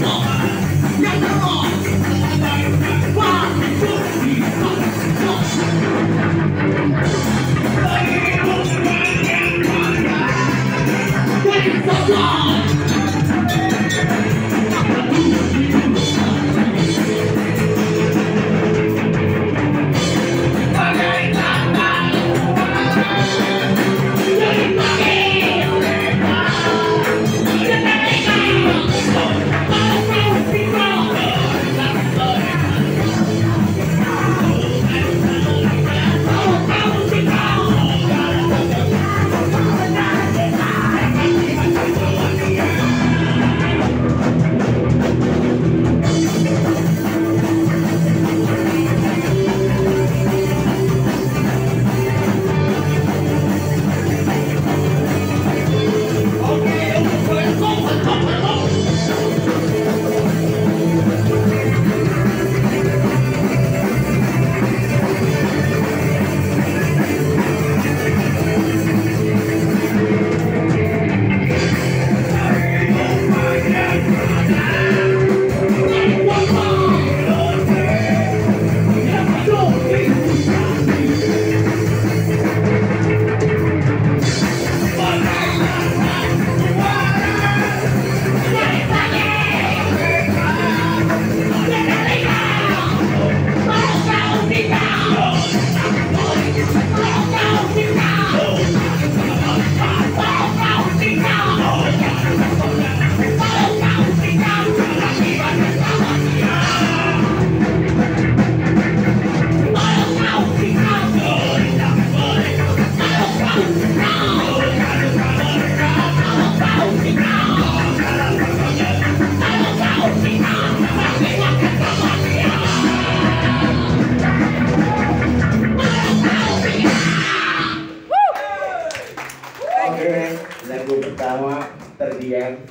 Oh, at the end.